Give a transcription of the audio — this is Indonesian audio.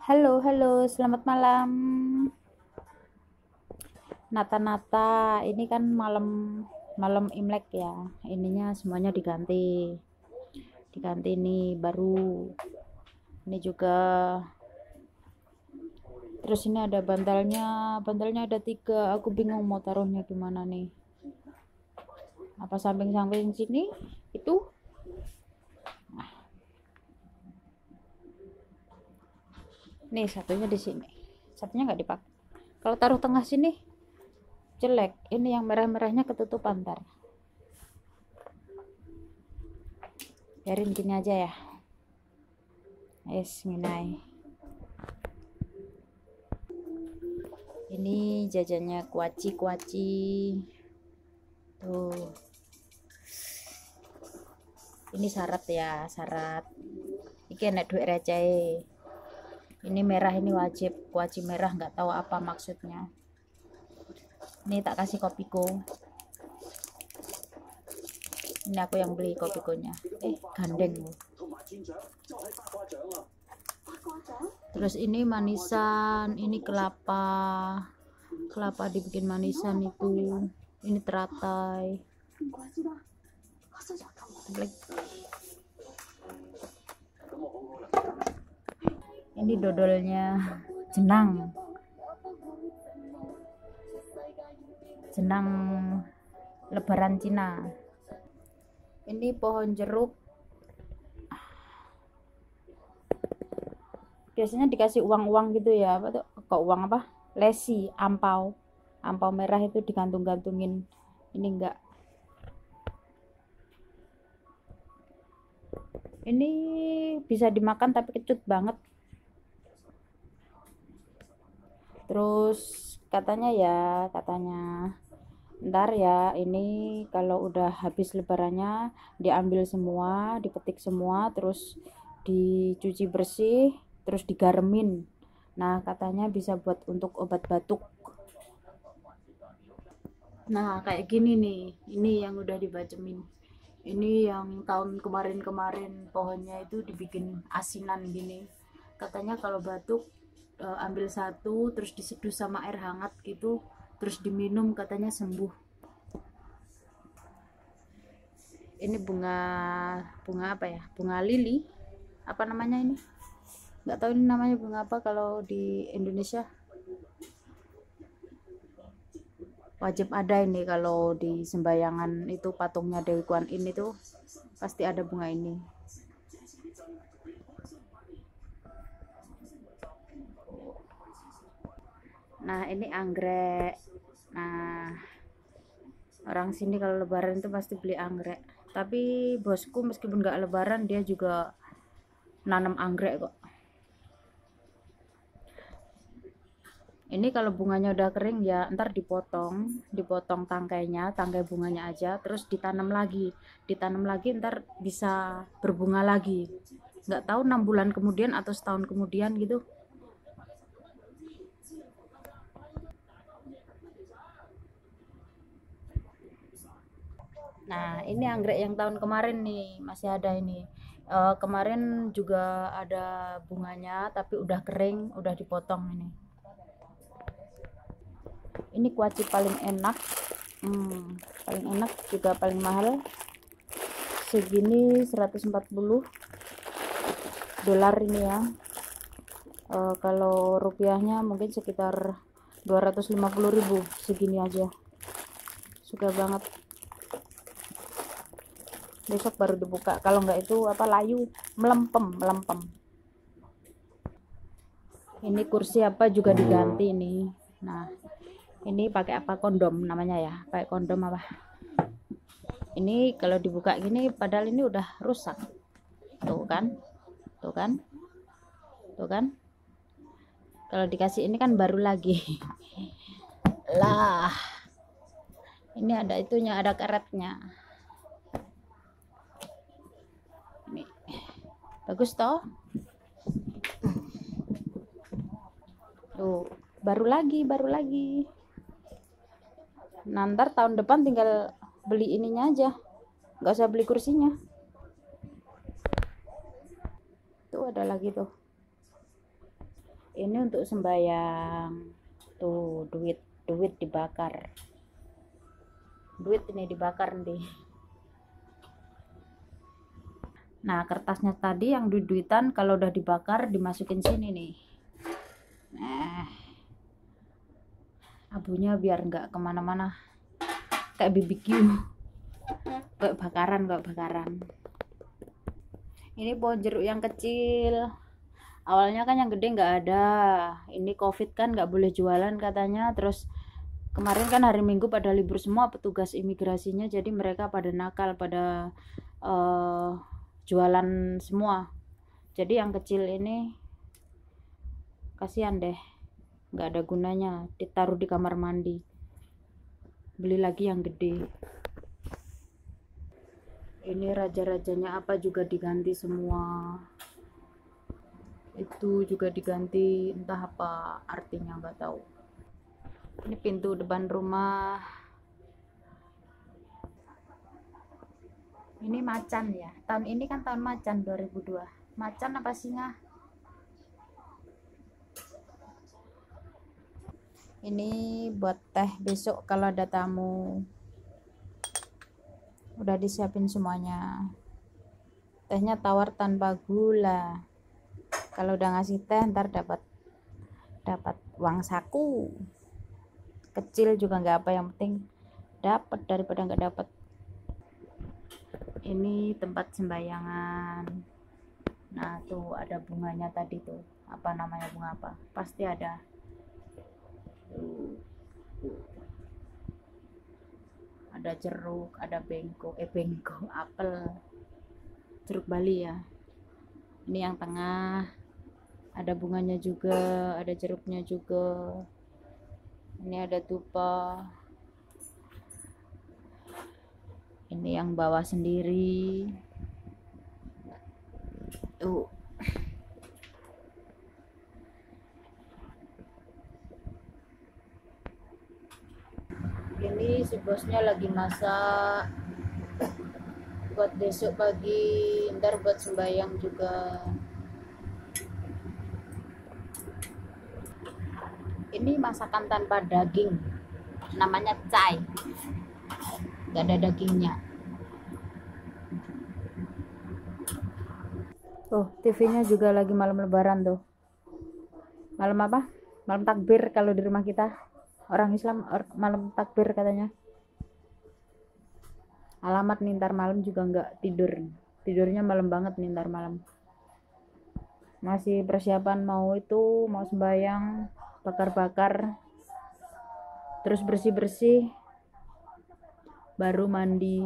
Halo, halo, selamat malam. Nata-nata, ini kan malam malam Imlek ya. Ininya semuanya diganti. Diganti ini baru. Ini juga. Terus ini ada bantalnya. Bantalnya ada tiga. Aku bingung mau taruhnya gimana nih. Apa samping-samping sini? Itu nih satunya di sini. Satunya nggak dipakai. Kalau taruh tengah sini jelek. Ini yang merah-merahnya ketutupan ntar. Biarin gini aja ya. Es minai. Ini jajannya kuaci-kuaci. Tuh. Ini syarat ya syarat. Ini enak duit receh ini merah ini wajib. Kuaci merah nggak tahu apa maksudnya. Ini tak kasih kopiku. Ini aku yang beli kopikonya. Eh gandeng. Terus ini manisan ini kelapa. Kelapa dibikin manisan itu. Ini teratai ini dodolnya jenang. Jenang lebaran Cina. Ini pohon jeruk. Biasanya dikasih uang-uang gitu ya apa tuh? Kok uang apa? Lesi ampau. Ampau merah itu digantung-gantungin. Ini enggak. Ini bisa dimakan tapi kecut banget terus katanya ya katanya ntar ya ini kalau udah habis lebarannya diambil semua dipetik semua terus dicuci bersih terus digaremin. Nah katanya bisa buat untuk obat batuk. Nah kayak gini nih ini yang udah dibacemin ini yang tahun kemarin-kemarin pohonnya itu dibikin asinan gini. Katanya kalau batuk uh, ambil satu terus diseduh sama air hangat gitu terus diminum katanya sembuh. Ini bunga bunga apa ya? Bunga lili. Apa namanya ini? Nggak tahu ini namanya bunga apa kalau di Indonesia. Wajib ada ini kalau di sembayangan itu patungnya Dewi Kwan ini tuh pasti ada bunga ini nah ini anggrek. Nah orang sini kalau lebaran itu pasti beli anggrek. Tapi bosku meskipun nggak lebaran dia juga nanam anggrek kok. Ini kalau bunganya udah kering ya ntar dipotong dipotong tangkainya tangkai bunganya aja terus ditanam lagi. Ditanam lagi ntar bisa berbunga lagi. Nggak tahu enam bulan kemudian atau setahun kemudian gitu Nah, ini anggrek yang tahun kemarin nih masih ada ini. Uh, kemarin juga ada bunganya, tapi udah kering, udah dipotong ini. Ini kuaci paling enak, hmm, paling enak juga paling mahal. Segini 140 dolar ini ya. Uh, kalau rupiahnya mungkin sekitar 250.000 segini aja. Suka banget besok baru dibuka. Kalau nggak itu apa layu melempem melempem. Ini kursi apa juga diganti ini. Nah ini pakai apa? Kondom namanya ya. Pakai kondom apa? Ini kalau dibuka gini padahal ini udah rusak. Tuh kan? Tuh kan? Tuh kan? Kalau dikasih ini kan baru lagi. Lah ini ada itunya ada karetnya bagus toh? Tuh baru lagi baru lagi. Nanti tahun depan tinggal beli ininya aja. Nggak usah beli kursinya. Tuh ada lagi tuh. Ini untuk sembayang tuh duit duit dibakar. Duit ini dibakar nih nah kertasnya tadi yang duit-duitan kalau udah dibakar dimasukin sini nih. Nah abunya biar nggak ke mana-mana. Kayak BBQ kayak bakaran kayak bakaran. Ini pohon jeruk yang kecil. Awalnya kan yang gede nggak ada. Ini covid kan nggak boleh jualan katanya. Terus kemarin kan hari minggu pada libur semua petugas imigrasinya jadi mereka pada nakal pada uh, jualan semua. Jadi yang kecil ini kasihan deh. Nggak ada gunanya. Ditaruh di kamar mandi. Beli lagi yang gede. Ini raja-rajanya apa juga diganti semua. Itu juga diganti entah apa artinya nggak tahu. Ini pintu depan rumah ini macan ya. Tahun ini kan tahun macan 2002 macan apa singa? Ini buat teh besok kalau ada tamu. Udah disiapin semuanya. Tehnya tawar tanpa gula. Kalau udah ngasih teh ntar dapat dapat uang saku. Kecil juga nggak apa yang penting dapat daripada nggak dapat ini tempat sembayangan. Nah tuh ada bunganya tadi tuh. Apa namanya bunga apa? Pasti ada. Ada jeruk ada bengko. Eh bengko apel. Jeruk Bali ya. Ini yang tengah. Ada bunganya juga ada jeruknya juga. Ini ada tupa ini yang bawah sendiri. Tuh ini si bosnya lagi masak. Buat besok pagi ntar buat sembayang juga. Ini masakan tanpa daging namanya cai gak ada dagingnya. Tuh TV-nya juga lagi malam lebaran tuh. Malam apa? Malam takbir kalau di rumah kita. Orang Islam malam takbir katanya. Alamat nih ntar malam juga nggak tidur. Tidurnya malam banget nih ntar malam. Masih persiapan mau itu mau sembayang bakar-bakar. Terus bersih-bersih baru mandi